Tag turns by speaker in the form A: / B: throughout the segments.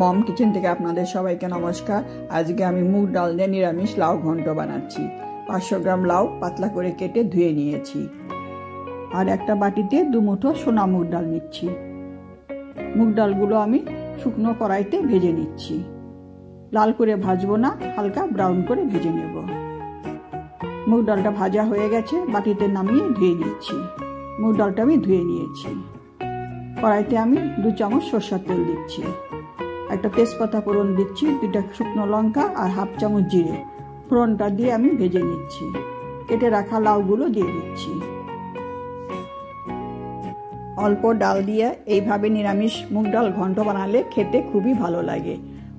A: মম kitchen থেকে আপনাদের সবাইকে নমস্কার। আজকে আমি মুগ ডাল দিয়ে নিরামিষ লাউ ঘন্ট বানাচ্ছি। পাঁচশো গ্রাম লাউ পাতলা করে কেটে ধুয়ে নিয়েছি। আর একটা বাটিতে দু মুঠো সোনা মুগ ডাল নিচ্ছি। মুগ ডালগুলো আমি শুকনো কড়াইতে ভেজে নিচ্ছি। লাল করে ভাজবো না, হালকা ব্রাউন করে ভেজে নেব। মুগ ডালটা ভাজা হয়ে গেছে, বাটিতে নামিয়ে ধুয়ে নিচ্ছি। মুগ ডালটা আমি ধুয়ে নিয়েছি। কড়াইতে আমি দু চামচ সর্ষার তেল দিচ্ছি। একটা তেজপাতা ফোড়ন দিচ্ছি দুটা শুকনো লঙ্কা আর হাফ চামচ জিরে। ফোড়নটা দিয়ে আমি ভেজে নিচ্ছি। কেটে রাখা লাউগুলো দিয়ে দিচ্ছি। অল্প ডাল দিয়ে এইভাবে নিরামিষ মুগ ডাল ঘন্ট বানালে খেতে খুবই ভালো লাগে।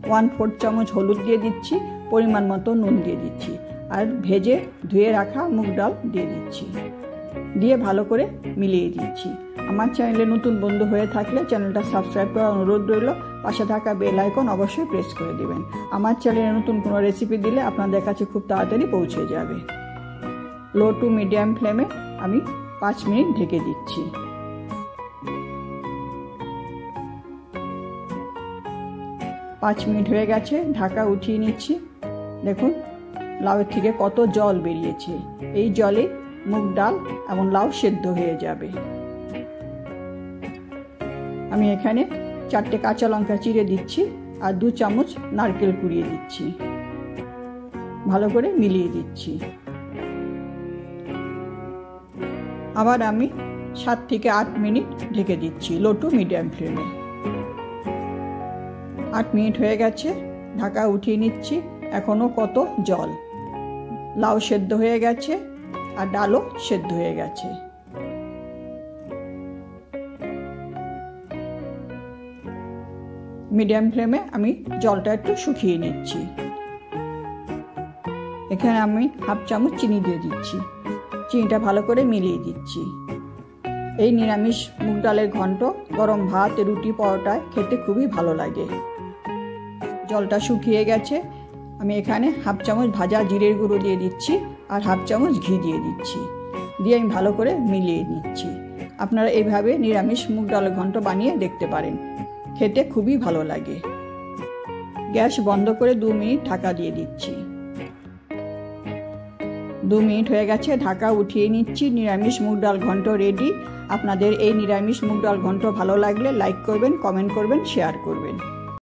A: ওয়ান ফোর চামচ হলুদ দিয়ে দিচ্ছি, পরিমাণ মতো নুন দিয়ে দিচ্ছি। আর ভেজে ধুয়ে রাখা মুগ ডাল দিয়ে দিচ্ছি। দিয়ে ভালো করে মিলিয়ে দিচ্ছি। আমার চ্যানেলে নতুন বন্ধু হয়ে থাকলে চ্যানেলটা সাবস্ক্রাইব করার অনুরোধ রইল। পাশে থাকা বেল আইকন অবশ্যই প্রেস করে দেবেন। আমার চ্যানেলে নতুন কোনো রেসিপি দিলে আপনাদের কাছে খুব তাড়াতাড়ি পৌঁছে যাবে। লো টু মিডিয়াম ফ্লেমে আমি পাঁচ মিনিট ঢেকে দিচ্ছি। পাঁচ মিনিট হয়ে গেছে, ঢাকা উঠিয়ে নিচ্ছি। দেখুন, লাউয়ের থেকে কত জল বেরিয়েছে। এই জলে মুগ ডাল এবং লাউ সেদ্ধ হয়ে যাবে। আমি এখানে চারটে কাঁচা লঙ্কা চিড়ে দিচ্ছি আর দু চামচ নারকেল কুড়িয়ে দিচ্ছি। ভালো করে মিলিয়ে দিচ্ছি। আবার আমি সাত থেকে আট মিনিট ঢেকে দিচ্ছি, লো টু মিডিয়াম ফ্লেমে। আট মিনিট হয়ে গেছে, ঢাকা উঠিয়ে নিচ্ছি, এখনও কত জল? লাউ সেদ্ধ হয়ে গেছে আর ডালও সেদ্ধ হয়ে গেছে। মিডিয়াম ফ্লেমে আমি জলটা একটু শুকিয়ে নিচ্ছি। এখানে আমি হাফ চামচ চিনি দিয়ে দিচ্ছি। চিনিটা ভালো করে মিলিয়ে দিচ্ছি। এই নিরামিষ মুগ ডালের ঘন্ট, গরম ভাত, রুটি পরোটায় খেতে খুবই ভালো লাগে। জলটা শুকিয়ে গেছে। আমি এখানে হাফ চামচ ভাজা জিরের গুঁড়ো দিয়ে দিচ্ছি আর হাফ চামচ ঘি দিয়ে দিচ্ছি। দিয়ে আমি ভালো করে মিলিয়ে নিচ্ছি। আপনারা এইভাবে নিরামিষ মুগ ডাল ঘন্ট বানিয়ে দেখতে পারেন। খেতে খুবই ভালো লাগে। গ্যাস বন্ধ করে দু মিনিট ঢাকা দিয়ে দিচ্ছি। দু মিনিট হয়ে গেছে, ঢাকা উঠিয়ে নিচ্ছি। নিরামিষ মুগ ডাল ঘন্ট রেডি আপনাদের এই নিরামিষ মুগ ডাল ঘন্ট ভালো লাগলে লাইক করবেন কমেন্ট করবেন শেয়ার করবেন।